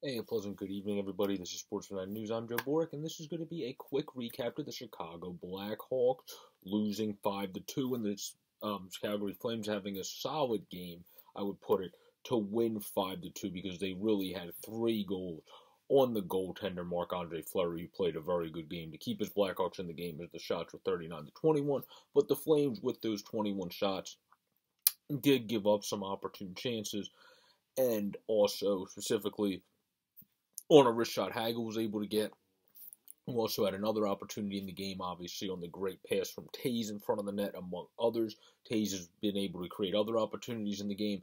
Hey, a pleasant good evening, everybody. This is Sports Tonight News. I'm Joe Borick, and this is going to be a quick recap of the Chicago Blackhawks losing five to two, and the um, Calgary Flames having a solid game. I would put it to win five to two because they really had three goals on the goaltender Marc Andre Fleury, who played a very good game to keep his Blackhawks in the game as the shots were 39 to 21. But the Flames, with those 21 shots, did give up some opportune chances, and also specifically on a wrist shot Hagel was able to get. We also had another opportunity in the game, obviously, on the great pass from Toews in front of the net, among others. Toews has been able to create other opportunities in the game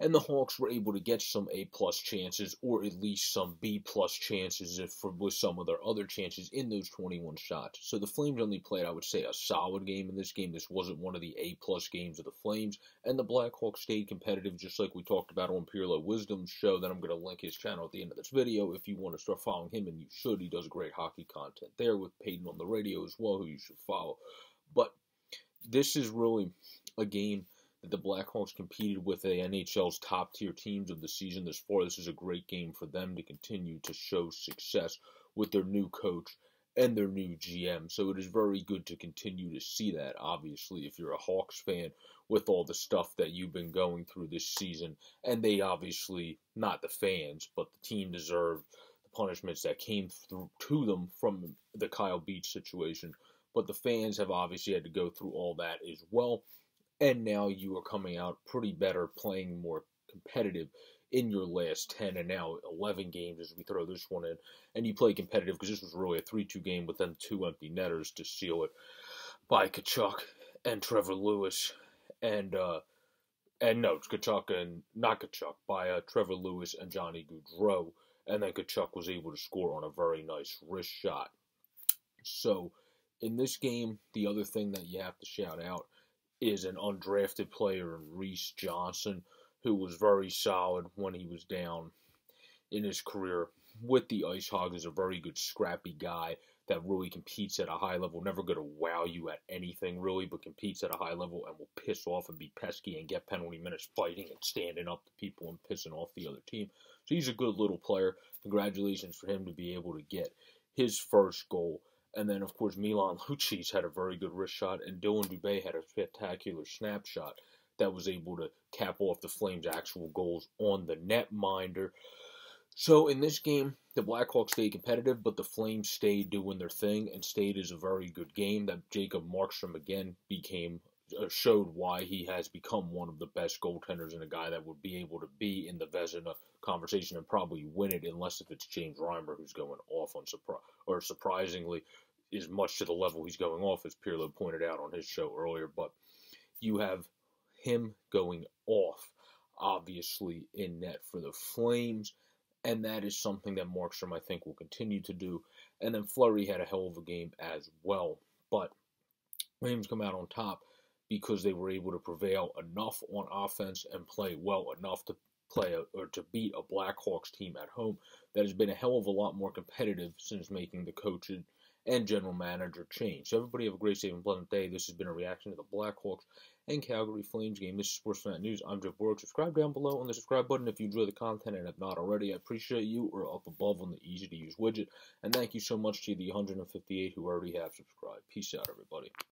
and the Hawks were able to get some A plus chances, or at least some B plus chances, if for, with some of their other chances in those 21 shots. So the Flames only played, I would say, a solid game in this game. This wasn't one of the A plus games of the Flames, and the Blackhawks stayed competitive, just like we talked about on Pirlo Wisdom's show. That I'm going to link his channel at the end of this video if you want to start following him, and you should. He does great hockey content there with Peyton on the radio as well, who you should follow. But this is really a game that the Blackhawks competed with the NHL's top tier teams of the season this far. This is a great game for them to continue to show success with their new coach and their new GM. So it is very good to continue to see that, obviously, if you're a Hawks fan with all the stuff that you've been going through this season. And they obviously, not the fans, but the team deserved the punishments that came through to them from the Kyle Beach situation. But the fans have obviously had to go through all that as well and now you are coming out pretty better, playing more competitive in your last 10 and now 11 games as we throw this one in. And you play competitive because this was really a 3 2 game with them two empty netters to seal it by Tkachuk and Trevor Lewis. And, uh, and no, it's Tkachuk and not Tkachuk, by uh, Trevor Lewis and Johnny Gaudreau. And then Tkachuk was able to score on a very nice wrist shot. So, in this game, the other thing that you have to shout out is an undrafted player in Reese Johnson, who was very solid when he was down in his career with the Ice Hogs. Is a very good, scrappy guy that really competes at a high level. Never going to wow you at anything really, but competes at a high level and will piss off and be pesky and get penalty minutes fighting and standing up to people and pissing off the other team. So he's a good little player. Congratulations for him to be able to get his first goal and then, of course, Milan Lucic had a very good wrist shot, and Dillon Dubé had a spectacular snapshot that was able to cap off the Flames' actual goals on the netminder. So in this game, the Blackhawks stayed competitive, but the Flames stayed doing their thing, and stayed as a very good game. That Jacob Markstrom again became Uh, showed why he has become one of the best goaltenders and a guy that would be able to be in the Vezina conversation and probably win it, unless if it's James Reimer who's going off on surprise or surprisingly is much to the level he's going off, as Pirlo pointed out on his show earlier. But you have him going off, obviously in net for the Flames, and that is something that Markstrom I think will continue to do. And then Fleury had a hell of a game as well, but Flames come out on top because they were able to prevail enough on offense and play well enough to play a, or to beat a Blackhawks team at home that has been a hell of a lot more competitive since making the coach and general manager change. So everybody have a great, safe, and pleasant day. This has been a reaction to the Blackhawks and Calgary Flames game. This is Sportsnet News. I'm Jeff Borg. Subscribe down below on the subscribe button if you enjoy the content and have not already. I appreciate you or up above on the easy to use widget. And thank you so much to the 158 who already have subscribed. Peace out, everybody.